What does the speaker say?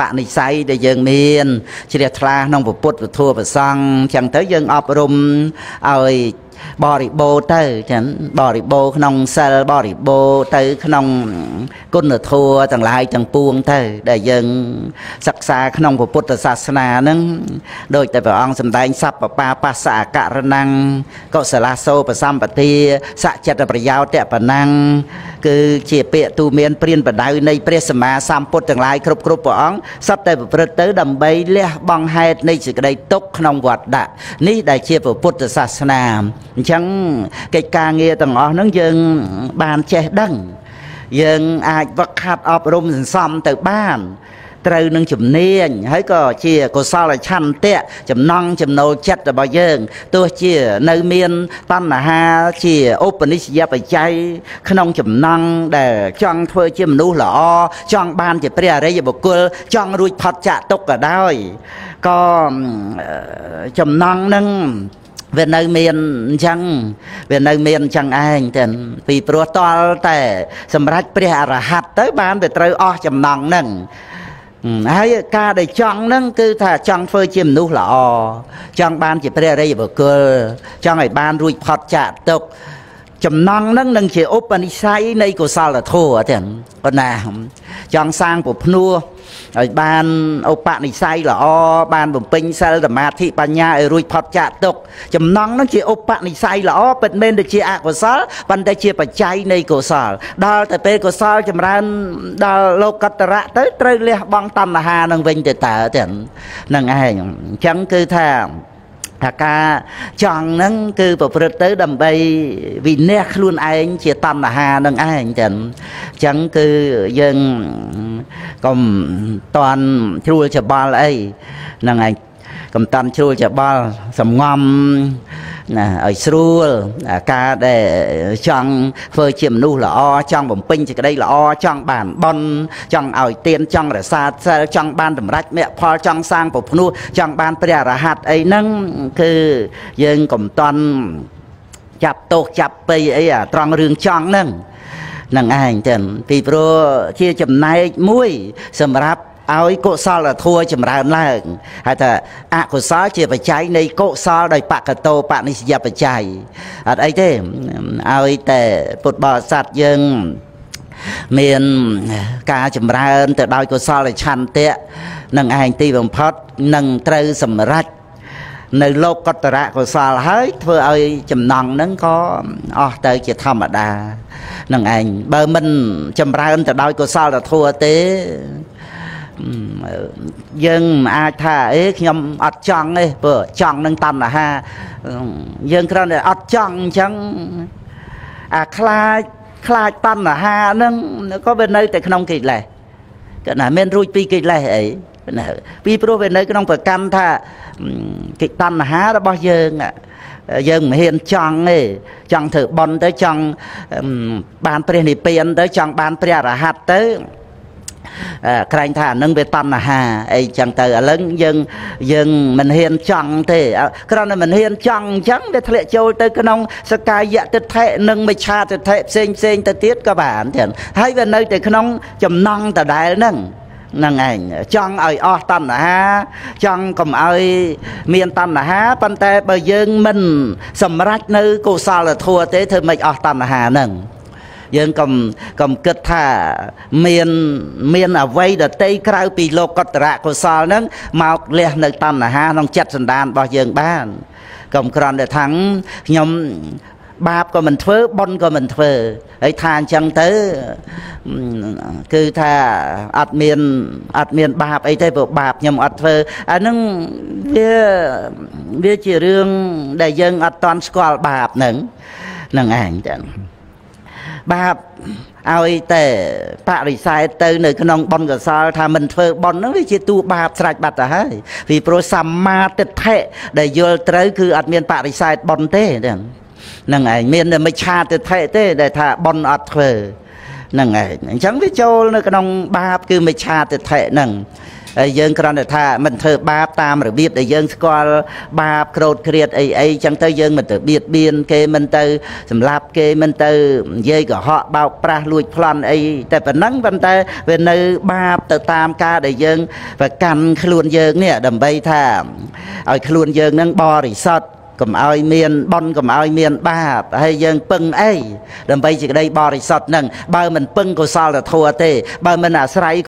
បនិស័យដែលយើងមានជ្រះថ្លាក្នុងពុទ្ធពធប្រសង្ឃអញ្ចឹងទៅយើងអប់រំឲ្យ បរិបូរទៅចឹងបរិបូរក្នុងសិលបរិបូរទៅក្នុងគុណធម៌ទាំងឡាយទាំងពួងទៅ ដែលយើងសិក្សាក្នុងពុទ្ធសាសនាហ្នឹងដោយតែព្រះអង្គសម្ដែងសัพពបាបស្សអករណੰកុសលាសោបសម្បទាសច្ចតប្រយោតៈបណੰគឺជាពាក្យទូមានព្រានបដៅនៃព្រះសម្មាសម្ពុទ្ធទាំងឡាយគ្រប់គ្រប់ព្រះអង្គសត្វតែប្រព្រឹត្តទៅដើម្បីលះបង់ហេតុនៃសេចក្តីទុក្ខក្នុងវត្តដាក់នេះដែលជាពុទ្ធសាសនា អញ្ចឹងកិច្ចការងារទាំងអស់ហ្នឹងយើងបានចេះដឹង យើងអាចវឹកហាត់អប់រំសន្សំទៅបានត្រូវនឹងជំនាញហើយក៏ជាកុសលឆន្ទៈចំណង់ចំណូលចិត្តរបស់យើងទោះជានៅមានតណ្ហាជាឧបនិស្សយបច្ច័យក្នុងចំណង់ដែលចង់ធ្វើជាមនុស្សល្អចង់បានជាព្រះអរិយបុគ្គលចង់រួចផុតចាកទុក្ខក៏ដោយក៏ចំណង់នឹង វានៅមានអញ្ចឹងវានៅមានអញ្ចឹងឯងតែពីព្រោះតលតែសម្រាប់ព្រះអរហន្តទៅបានវាត្រូវអស់ចំណងហ្នឹងហើយការដែលចង់ហ្នឹងគឺថាចង់ធ្វើជាមនុស្សល្អចង់បានជាព្រះរិយបុគ្គលចង់ឲ្យបានរួចផុតចាកទុក្ខចំណងហ្នឹងនឹងជាឧបនិស្ស័យនៃកុសលធម៌ទាំងប៉ុណ្ណាចង់សាងពុភ្នោះ ឲ្យបានឧបនិស្ស័យល្អបានបំពេញសិលសមាធិបញ្ញាឲ្យរួចផុតចាកទុកចំណងនឹងជាឧបនិស្ស័យល្អពិតមែនទៅជាអកុសលប៉ុន្តែជាបច្ច័យនៃកុសល ដល់តែពេលកុសលចម្រើនដល់លោកតរៈទៅត្រូវលះបង់តណ្ហានឹងវិញទៅតើទាំងនឹងឯងអញ្ចឹងគឺថាថាការចង់ហ្នឹងគឺប្រព្រឹត្តទៅដើម្បីវិន័យខ្លួនឯងជាតណ្ហានឹងឯងចឹងអញ្ចឹងគឺយើង កុំតន់ជ្រួលច្បល់អីហ្នឹងឯងកុំតន់ជ្រួលច្បល់សំងំណាឲ្យស្រួលការដែលចង់ធ្វើជាមនុស្សល្អចង់បំពេញសេចក្តីល្អចង់បានបន់ចង់ឲ្យទៀនចង់រសាសិលចង់បានតម្រាច់មគ្គផលចង់សាងពភ្នោះចង់បានព្រះអរហន្តអីហ្នឹងគឺយើងកុំតន់ចាប់ទោសចាប់ពៃអីអាត្រង់រឿងចង់ហ្នឹង នឹងឯងចឹងពីព្រោះជាចំណែកមួយ សម្រាប់ឲ្យកុសលធម៌ចម្រើនឡើងហើយថាអកុសលជាបច្ច័យនៃកុសលដោយបកតោបនិស្សយបច្ច័យអត់អីទេឲ្យតែពុទ្ធបរិស័ទយើងមានការចម្រើនទៅដោយកុសលឆន្ទៈនឹងឯងទីបំផុតនឹងត្រូវសម្រេច នៅលោកកតរៈកុសលហើយធ្វើឲ្យចំណងហ្នឹងក៏អស់ទៅជាធម្មតានឹងឯងបើមិនចម្រើនទៅដោយកុសលធម៌ទេយើងមិនអាចថាអេខ្ញុំអត់ចង់ទេព្រោះចង់នឹងតណ្ហា យើងគ្រាន់តែអត់ចង់អញ្ចឹងអាខ្លាចខ្លាចតណ្ហាហ្នឹងក៏វានៅតែក្នុងកិលេសគឺណាមានរួចពីកិលេសអីណា ពីព្រោះវានៅក្នុងប្រកម្មថាកិតណ្ហារបស់យើងយើងមិនហ៊ានចង់ទេចង់ធ្វើបន់ទៅចង់បានព្រះនិព្វានទៅចង់បានព្រះអរហន្តទៅក្រែងថាអានឹងវាតណ្ហាអីចឹងទៅឥឡូវយើងយើងមិនហ៊ានចង់ទេគ្រាន់តែមិនហ៊ានចង់អញ្ចឹងវាធ្លាក់ចូលទៅក្នុងសកាយតិដ្ឋិនិងមិច្ឆាតិដ្ឋិផ្សេងផ្សេងទៅទៀតក៏បានទៀតហើយវានៅតែក្នុងចំណងដដែលហ្នឹង ហ្នឹងឯងចង់ឲ្យអស់តណ្ហាចង់កុំឲ្យមានតណ្ហាប៉ុន្តែបើយើងមិន សម្រេចនៅកុសលធម៌ទេធ្វើម៉េចអស់តណ្ហាហ្នឹងយើងកុំកុំគិតថាមានមានអវ័យដតីក្រៅពីលោកកតរៈកុសលហ្នឹងមកលះនៅតណ្ហាក្នុងចិត្តសន្តានរបស់យើងបានកុំក្រន់តែថាំងខ្ញុំ បាបក៏មិនធ្វើបុណ្យក៏មិនធ្វើហើយថាអញ្ចឹងទៅគឺថាអត់មានអត់មានបាបអីទេព្រោះបាបខ្ញុំអត់ធ្វើអានឹងវាវាជារឿងដែលយើងអត់តន់ស្គាល់បាបនឹងនឹងឯងចឹងបាបឲ្យតែបរិស័យទៅនៅក្នុងបុណ្យកសលថាមិនធ្វើបុណ្យហ្នឹងវាជាទូបាបស្រេចបាត់ទៅហើយពីព្រោះសម្មាទិដ្ឋិដែលយល់ត្រូវគឺអត់មានបរិស័យបុណ្យទេហ្នឹងហ្នឹងឯងមានតែមិច្ឆាទិដ្ឋិទេដែលថាបុណ្យអត់ធ្វើហ្នឹងឯងអញ្ចឹងវាចូលនៅក្នុងបាបគឺមិច្ឆាទិដ្ឋិហ្នឹងហើយយើងគ្រាន់តែថាមិនធ្វើបាបតាមរបៀបដែលយើងស្គាល់បាបក្រោតគ្រៀតអីអីចឹងទៅយើងមិនទៅបៀតបៀនគេមិនទៅសម្លាប់គេមិនទៅនិយាយកុហកបោកប្រាស់លួចប្លន់អីតែប៉ុណ្ណឹងប៉ុន្តែវានៅបាបទៅតាមការដែលយើងប្រកាន់ខ្លួនយើងនេះដើម្បីថាឲ្យខ្លួនយើងនឹងបរិសុទ្ធ កុំឲ្យមានបនកុំឲ្យមានបាបហើយយើងពឹងអីដើម្បីជាក្តីបរិសុទ្ធនឹងបើមិនពឹងកុសលធម៌ទេ បើមិនអាស្រ័យ